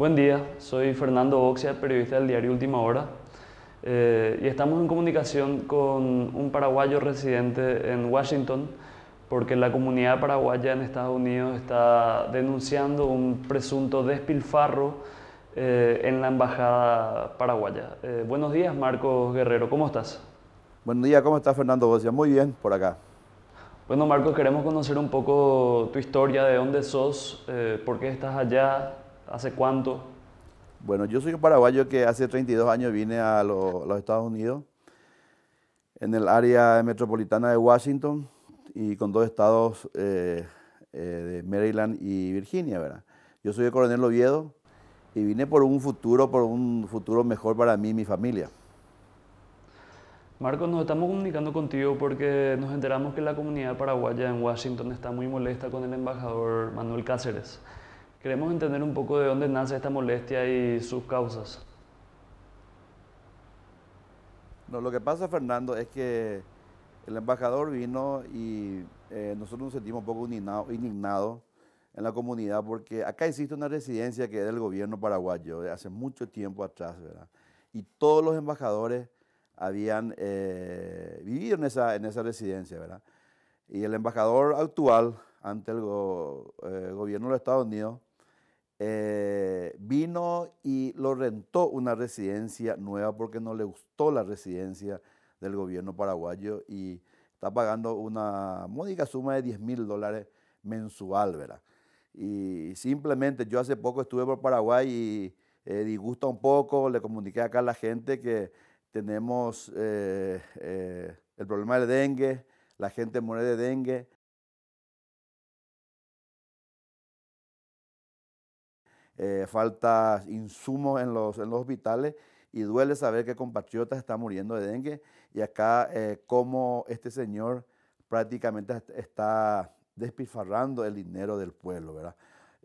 Buen día, soy Fernando Boxia, periodista del diario Última Hora, eh, y estamos en comunicación con un paraguayo residente en Washington, porque la comunidad paraguaya en Estados Unidos está denunciando un presunto despilfarro eh, en la embajada paraguaya. Eh, buenos días, Marcos Guerrero, ¿cómo estás? Buenos días, ¿cómo estás, Fernando Boxia? Muy bien, por acá. Bueno, Marcos, queremos conocer un poco tu historia, de dónde sos, por qué estás allá, ¿Hace cuánto? Bueno, yo soy un paraguayo que hace 32 años vine a, los Estados Unidos, en el área metropolitana de Washington y con dos estados eh, eh, de Maryland y Virginia, ¿verdad? Yo soy el coronel Oviedo y vine por un futuro, por un futuro mejor para mí y mi familia. Marcos, nos estamos comunicando contigo porque nos enteramos que la comunidad paraguaya en Washington está muy molesta con el embajador Manuel Cáceres. Queremos entender un poco de dónde nace esta molestia y sus causas. No, lo que pasa, Fernando, es que el embajador vino y eh, nosotros nos sentimos un poco indignados en la comunidad porque acá existe una residencia que es del gobierno paraguayo de hace mucho tiempo atrás, ¿verdad? Y todos los embajadores habían eh, vivido en esa, en esa residencia, ¿verdad? Y el embajador actual ante el eh, gobierno de los Estados Unidos eh, vino y lo rentó una residencia nueva porque no le gustó la residencia del gobierno paraguayo y está pagando una módica suma de 10 mil dólares mensual, ¿verdad? Y simplemente yo hace poco estuve por Paraguay y eh, disgusta un poco, le comuniqué acá a la gente que tenemos eh, el problema del dengue, la gente muere de dengue, eh, falta insumos en los, en los hospitales y duele saber que compatriotas están muriendo de dengue y acá eh, como este señor prácticamente está despilfarrando el dinero del pueblo, ¿verdad?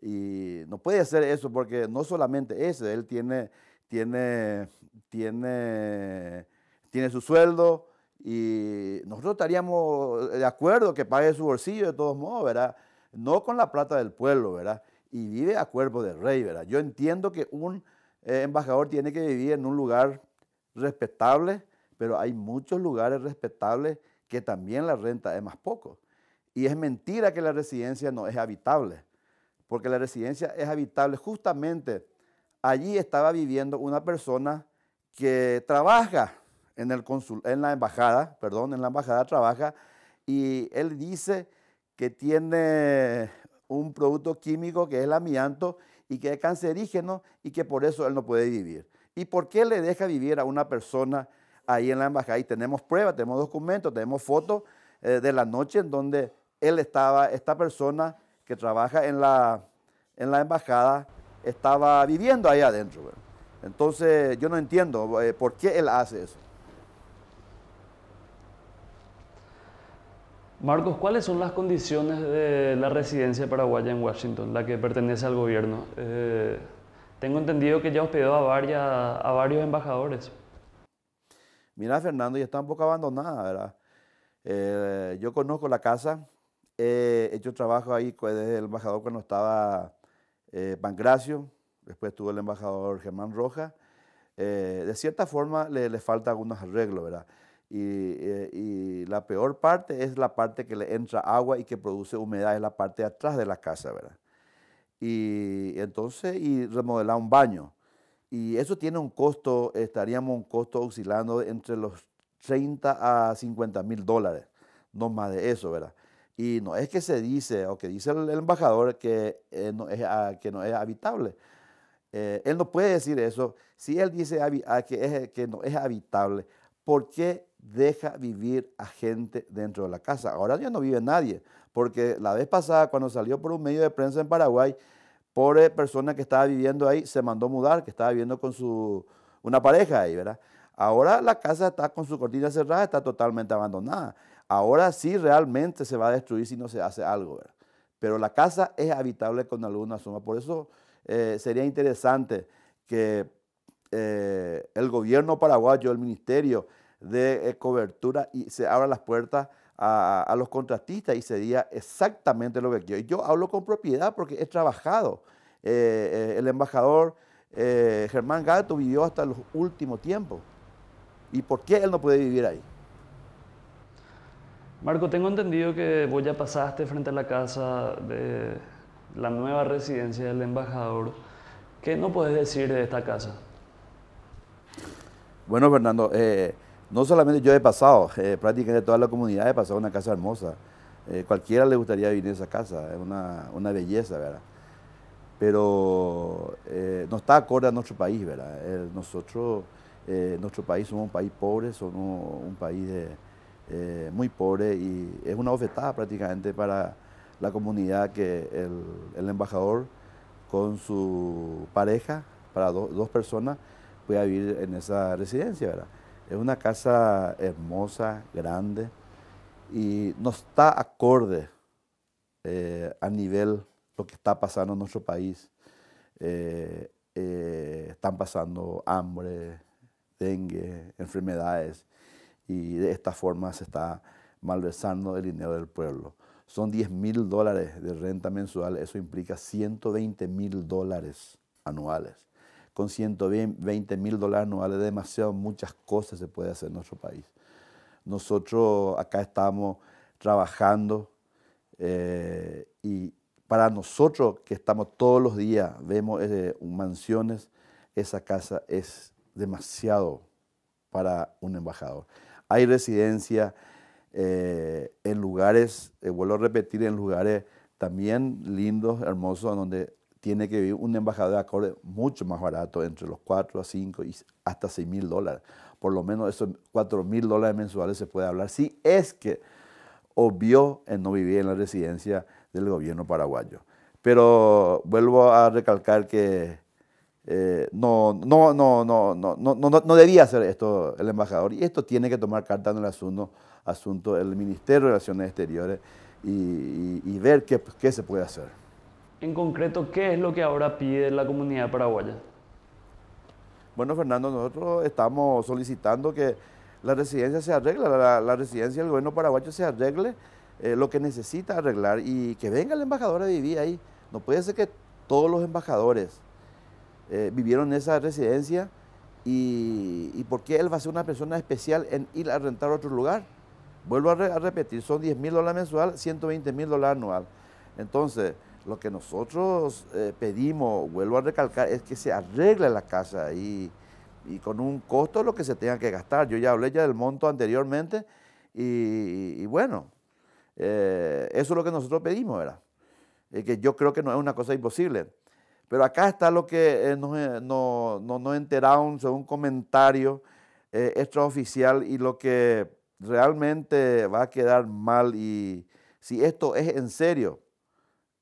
Y no puede ser eso porque no solamente eso, él tiene, tiene, tiene, tiene su sueldo y nosotros estaríamos de acuerdo que pague su bolsillo de todos modos, ¿verdad? No con la plata del pueblo, ¿verdad? Y vive a cuerpo de rey, ¿verdad? Yo entiendo que un eh, embajador tiene que vivir en un lugar respetable, pero hay muchos lugares respetables que también la renta es más poco. Y es mentira que la residencia no es habitable, porque la residencia es habitable justamente. Allí estaba viviendo una persona que trabaja en, el en la embajada, perdón, en la embajada trabaja, y él dice que tiene un producto químico que es el amianto y que es cancerígeno y que por eso él no puede vivir. ¿Y por qué le deja vivir a una persona ahí en la embajada? Y tenemos pruebas, tenemos documentos, tenemos fotos eh, de la noche en donde él estaba, esta persona que trabaja en la, en la embajada, estaba viviendo ahí adentro. Entonces yo no entiendo eh, por qué él hace eso. Marcos, ¿cuáles son las condiciones de la residencia paraguaya en Washington, la que pertenece al gobierno? Eh, tengo entendido que ya hospedó a, a varios embajadores. Mira, Fernando, ya está un poco abandonada, ¿verdad? Eh, yo conozco la casa, he hecho trabajo ahí desde el embajador cuando estaba eh, Pancracio, después estuvo el embajador Germán Roja. de cierta forma le, le falta algunos arreglos, ¿verdad? Eh, y, la peor parte es la parte que le entra agua y que produce humedad, es la parte de atrás de la casa, ¿verdad? Y entonces, y remodelar un baño. Y eso tiene un costo, estaríamos un costo oscilando entre los 30 a 50 mil dólares, no más de eso, ¿verdad? Y no es que se dice, o que dice el, embajador, que, eh, no es, ah, que no es habitable. Eh, él no puede decir eso. Si él dice que, es, que no es habitable, ¿por qué deja vivir a gente dentro de la casa. Ahora ya no vive nadie, porque la vez pasada cuando salió por un medio de prensa en Paraguay, pobre persona que estaba viviendo ahí se mandó mudar, que estaba viviendo con su, una pareja ahí, ¿verdad? Ahora la casa está con su cortina cerrada, está totalmente abandonada. Ahora sí realmente se va a destruir si no se hace algo, ¿verdad? Pero la casa es habitable con alguna suma. Por eso eh, sería interesante que eh, el gobierno paraguayo, el ministerio, de eh, cobertura y se abran las puertas a, los contratistas y se diga exactamente lo que quiero. Yo hablo con propiedad porque he trabajado. Eh, eh, el embajador Germán Gato vivió hasta los últimos tiempos. ¿Y por qué él no puede vivir ahí? Marco, tengo entendido que vos ya pasaste frente a la casa de la nueva residencia del embajador. ¿Qué no puedes decir de esta casa? Bueno, Fernando, eh, no solamente yo he pasado, eh, prácticamente toda la comunidad he pasado una casa hermosa. Eh, cualquiera le gustaría vivir en esa casa, es una, una belleza, ¿verdad? Pero no está acorde a nuestro país, ¿verdad? nosotros, nuestro país somos un país pobre, somos un país muy pobre y es una bofetada prácticamente para la comunidad que el, el embajador con su pareja, para dos personas, pueda vivir en esa residencia, ¿verdad? Es una casa hermosa, grande, y no está acorde eh, a nivel lo que está pasando en nuestro país. Eh, eh, están pasando hambre, dengue, enfermedades, y de esta forma se está malversando el dinero del pueblo. Son 10 mil dólares de renta mensual, eso implica 120 mil dólares anuales con 120 mil dólares anuales, demasiado, muchas cosas se puede hacer en nuestro país. Nosotros acá estamos trabajando eh, y para nosotros que estamos todos los días, vemos eh, mansiones, esa casa es demasiado para un embajador. Hay residencia eh, en lugares, vuelvo a repetir, en lugares también lindos, hermosos, donde tiene que vivir un embajador de acorde mucho más barato, entre los 4 a 5 y hasta 6 mil dólares. Por lo menos esos 4 mil dólares mensuales se puede hablar, si es que obvió en no vivir en la residencia del gobierno paraguayo. Pero vuelvo a recalcar que no, no, no, no, no, no, no, debía hacer esto el embajador y esto tiene que tomar carta en el asunto, asunto el Ministerio de Relaciones Exteriores y, ver qué se puede hacer. En concreto, ¿qué es lo que ahora pide la comunidad paraguaya? Bueno, Fernando, nosotros estamos solicitando que la residencia se arregle, la, residencia del gobierno paraguayo se arregle eh, lo que necesita arreglar y que venga el embajador a vivir ahí. No puede ser que todos los embajadores eh, vivieron en esa residencia y, y, por qué él va a ser una persona especial en ir a rentar otro lugar. Vuelvo a, a repetir, son 10 mil dólares mensual, 120 mil dólares anual. Entonces, lo que nosotros eh, pedimos, vuelvo a recalcar, es que se arregle la casa y, con un costo lo que se tenga que gastar. Yo ya hablé ya del monto anteriormente y, bueno, eh, eso es lo que nosotros pedimos, ¿verdad? que yo creo que no es una cosa imposible. Pero acá está lo que eh, nos, no, no, enteraron según un comentario extraoficial y lo que realmente va a quedar mal y si esto es en serio,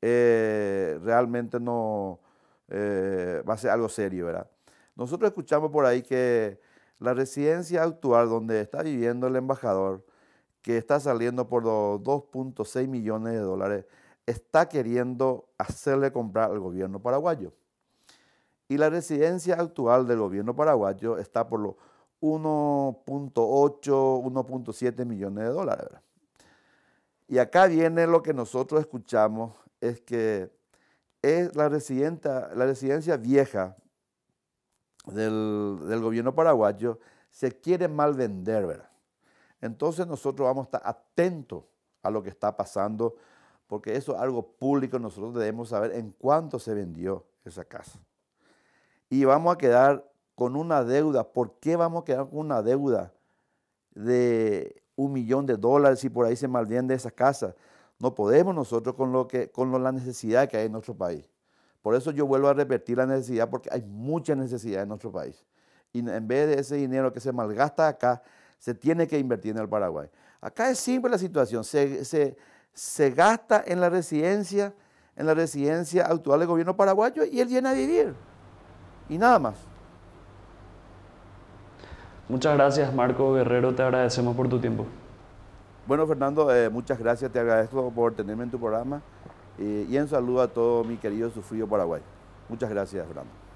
eh, realmente no eh, va a ser algo serio, ¿verdad? Nosotros escuchamos por ahí que la residencia actual donde está viviendo el embajador, que está saliendo por 2.6 millones de dólares, está queriendo hacerle comprar al gobierno paraguayo. Y la residencia actual del gobierno paraguayo está por los 1.8, 1.7 millones de dólares. Y acá viene lo que nosotros escuchamos es que es la, residencia, la residencia vieja del, gobierno paraguayo se quiere mal vender, ¿verdad? Entonces nosotros vamos a estar atentos a lo que está pasando, porque eso es algo público, nosotros debemos saber en cuánto se vendió esa casa. Y vamos a quedar con una deuda. ¿Por qué vamos a quedar con una deuda de un millón de dólares si por ahí se malvende esa casa? No podemos nosotros con, lo que, con la necesidad que hay en nuestro país. Por eso yo vuelvo a repetir la necesidad, porque hay mucha necesidad en nuestro país. Y en vez de ese dinero que se malgasta acá, se tiene que invertir en el Paraguay. Acá es simple la situación. Se, se, gasta en la residencia, en la residencia actual del gobierno paraguayo y él viene a vivir. Y nada más. Muchas gracias, Marco Guerrero. Te agradecemos por tu tiempo. Bueno, Fernando, eh, muchas gracias, te agradezco por tenerme en tu programa y un saludo a todo mi querido sufrido Paraguay. Muchas gracias, Fernando.